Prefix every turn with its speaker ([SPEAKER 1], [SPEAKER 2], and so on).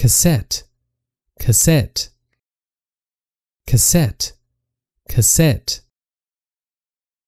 [SPEAKER 1] cassette, cassette, cassette, cassette.